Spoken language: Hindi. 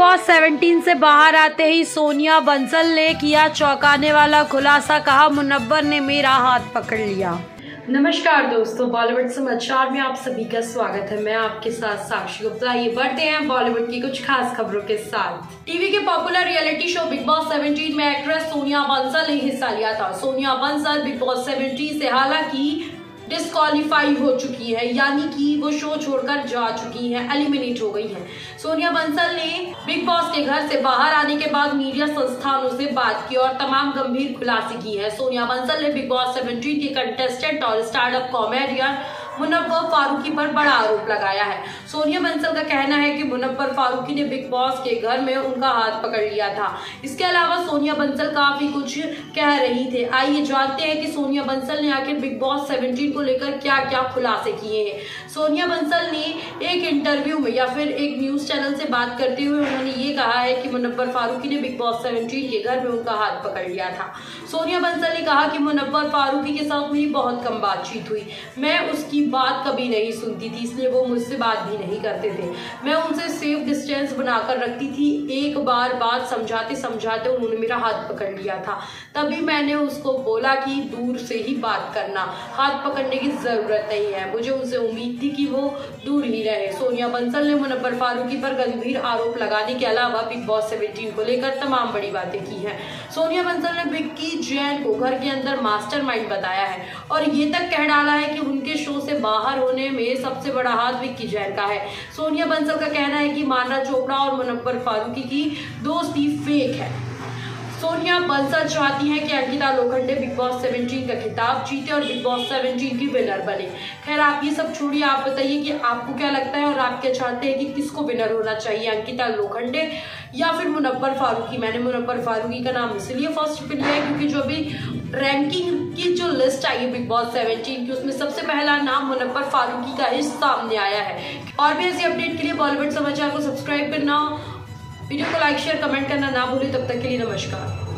बॉस 17 से बाहर आते ही सोनिया बंसल ने किया चौंकाने वाला खुलासा, कहा, मुनव्वर ने मेरा हाथ पकड़ लिया। नमस्कार दोस्तों, बॉलीवुड समाचार में आप सभी का स्वागत है। मैं आपके साथ साक्षी गुप्ता। ये बढ़ते हैं बॉलीवुड की कुछ खास खबरों के साथ। टीवी के popular reality show Bigg Boss 17 में एक्ट्रेस सोनिया बंसल ने हिस्सा लिया था। सोनिया बंसल बिग बॉस 17 से हालाँकि डिस्कालीफाई हो चुकी है, यानी कि वो शो छोड़कर जा चुकी है एलिमिनेट हो गई है। सोनिया बंसल ने बिग बॉस के घर से बाहर आने के बाद मीडिया संस्थानों से बात की और तमाम गंभीर खुलासे की है। सोनिया बंसल ने बिग बॉस सेवेंटी के कंटेस्टेंट और स्टार्टअप कॉमेडियन मुनव्वर फारूकी पर बड़ा आरोप लगाया है। सोनिया बंसल का कहना है कि मुनव्वर फारूकी ने बिग बॉस के घर में उनका हाथ पकड़ लिया था। इसके अलावा सोनिया बंसल काफ़ी कुछ कह रही थे। आइए जानते हैं कि सोनिया बंसल ने आखिर बिग बॉस सेवेंटीन को लेकर क्या क्या खुलासे किए हैं। सोनिया बंसल ने एक इंटरव्यू में या फिर एक न्यूज़ चैनल से बात करते हुए उन्होंने ये कहा है कि मुनव्वर फारूकी ने बिग बॉस सेवेंटीन के घर में उनका हाथ पकड़ लिया था। सोनिया बंसल ने कहा कि मुनव्वर फारूकी के साथ मेरी बहुत कम बातचीत हुई। मैं उसकी बात कभी नहीं सुनती थी, इसलिए वो मुझसे बात भी नहीं करते थे। मैं उनसे सेफ़ डिस्टेंस बनाकर रखती थी। एक बार बात समझाते समझाते उन्होंने मेरा हाथ पकड़ लिया था। तभी मैंने उसको बोला कि दूर से ही बात करना। हाथ पकड़ने की ज़रूरत नहीं है। मुझे उनसे उम्मीद थी कि वो दूर ही रहे। सोनिया बंसल ने मुनबर फारूकी पर गंभीर आरोप लगाने के अलावा बिग बॉस सेवेंटीन को लेकर तमाम बड़ी बातें की हैं। सोनिया बंसल ने विक्की जैन को घर के अंदर मास्टरमाइंड बताया है और ये तक कह डाला है कि उनके शो से बाहर होने में सबसे बड़ा हाथ विक्की जैन का है। सोनिया बंसल का कहना है कि मारना चोपड़ा और मुनव्वर फारूकी की दोस्ती फेक है। सोनिया बंसल चाहती हैं कि अंकिता लोखंडे बिग बॉस 17 का खिताब जीते और बिग बॉस 17 की विनर बने। खैर, आप ये सब छोड़िए, आप बताइए कि आपको क्या लगता है और आप क्या चाहते हैं कि किसको विनर होना चाहिए, अंकिता लोखंडे या फिर मुनव्वर फारूकी? मैंने मुनव्वर फारूकी का नाम इसलिए फ़र्स्ट पे लिया है क्योंकि जो भी रैंकिंग की जो लिस्ट आई है बिग बॉस 17 की, उसमें सबसे पहला नाम मुनव्वर फारूकी का ही सामने आया है। और भी ऐसी अपडेट के लिए बॉलीवुड समाचार को सब्सक्राइब करना वीडियो को लाइक शेयर कमेंट करना ना भूलें। तब तक के लिए नमस्कार।